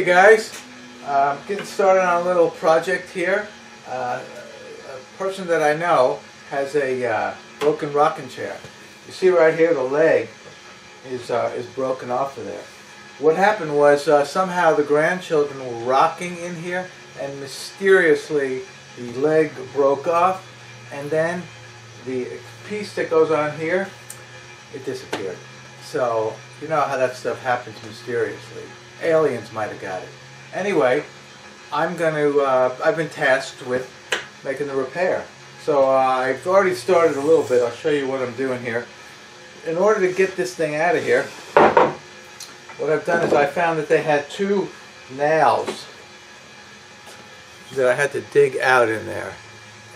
Hey guys, um, getting started on a little project here. Uh, a person that I know has a uh, broken rocking chair. You see right here the leg is, uh, is broken off of there. What happened was uh, somehow the grandchildren were rocking in here and mysteriously the leg broke off and then the piece that goes on here, it disappeared. So you know how that stuff happens mysteriously. Aliens might have got it. Anyway, I'm going to, uh, I've been tasked with making the repair. So uh, I've already started a little bit. I'll show you what I'm doing here. In order to get this thing out of here, what I've done is I found that they had two nails that I had to dig out in there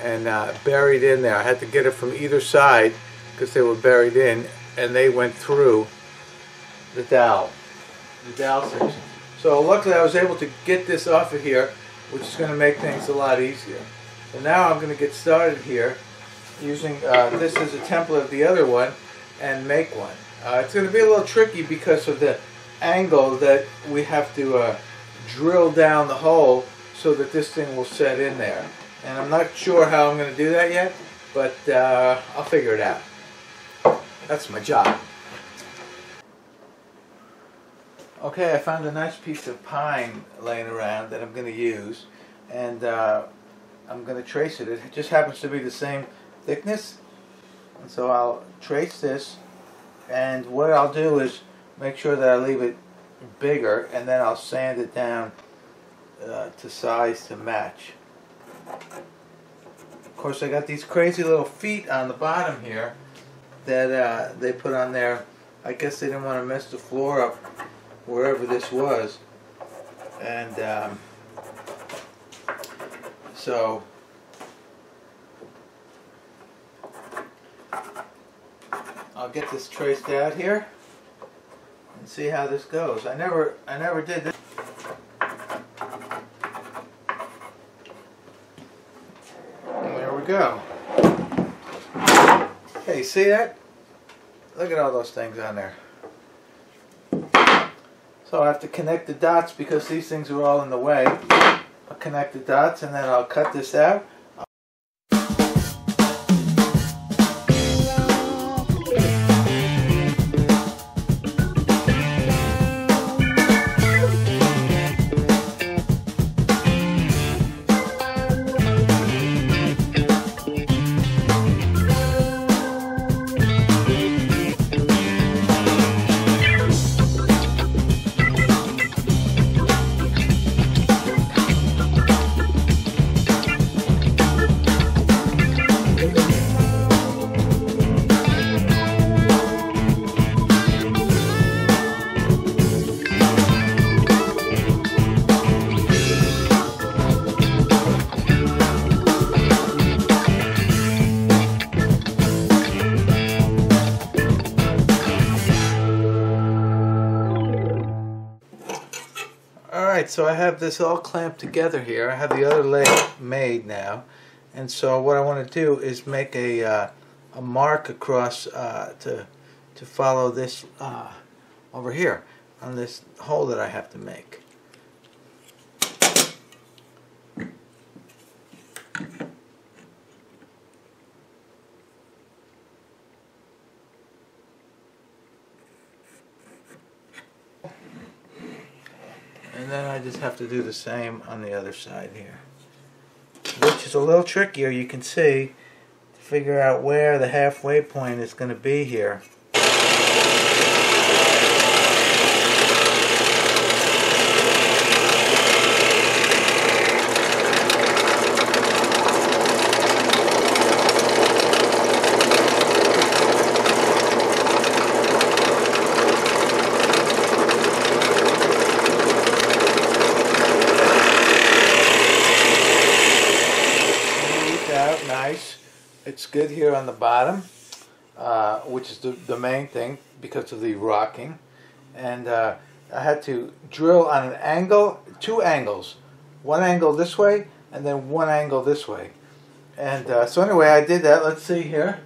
and uh, buried in there. I had to get it from either side because they were buried in and they went through the dowel, the dowel section. So luckily I was able to get this off of here which is going to make things a lot easier. So now I'm going to get started here using uh, this as a template of the other one and make one. Uh, it's going to be a little tricky because of the angle that we have to uh, drill down the hole so that this thing will set in there. And I'm not sure how I'm going to do that yet, but uh, I'll figure it out. That's my job. Okay, I found a nice piece of pine laying around that I'm going to use, and uh, I'm going to trace it. It just happens to be the same thickness, and so I'll trace this, and what I'll do is make sure that I leave it bigger, and then I'll sand it down uh, to size to match. Of course, I got these crazy little feet on the bottom here that uh, they put on there. I guess they didn't want to mess the floor up wherever this was. And um, so I'll get this traced out here and see how this goes. I never I never did this. There we go. Hey, see that? Look at all those things on there. So I have to connect the dots because these things are all in the way. I'll connect the dots and then I'll cut this out. Alright, so I have this all clamped together here. I have the other leg made now. And so what I want to do is make a, uh, a mark across uh, to, to follow this uh, over here on this hole that I have to make. And then I just have to do the same on the other side here. Which is a little trickier, you can see, to figure out where the halfway point is going to be here. It's good here on the bottom, uh, which is the, the main thing because of the rocking. And uh, I had to drill on an angle, two angles. One angle this way and then one angle this way. And uh, so anyway, I did that. Let's see here.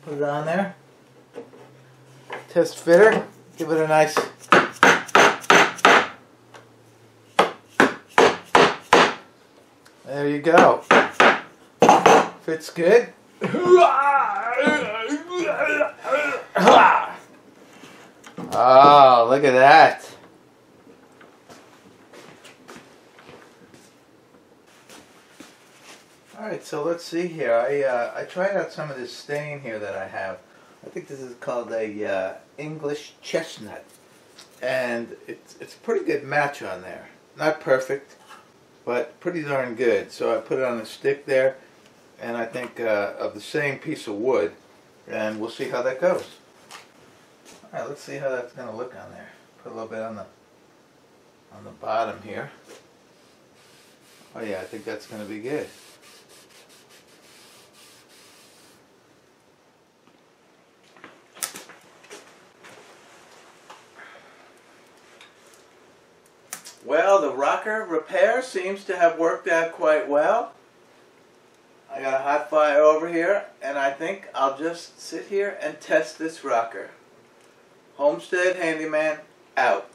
Put it on there. Test fitter. Give it a nice... There you go. Fits good. Oh, look at that. Alright, so let's see here. I uh, I tried out some of this stain here that I have. I think this is called a uh, English chestnut. And it's, it's a pretty good match on there. Not perfect, but pretty darn good. So I put it on a stick there, and I think uh, of the same piece of wood, and we'll see how that goes. All right, let's see how that's going to look on there. Put a little bit on the on the bottom here. Oh yeah, I think that's going to be good. Well, the rocker repair seems to have worked out quite well. I got a hot fire over here, and I think I'll just sit here and test this rocker. Homestead Handyman out.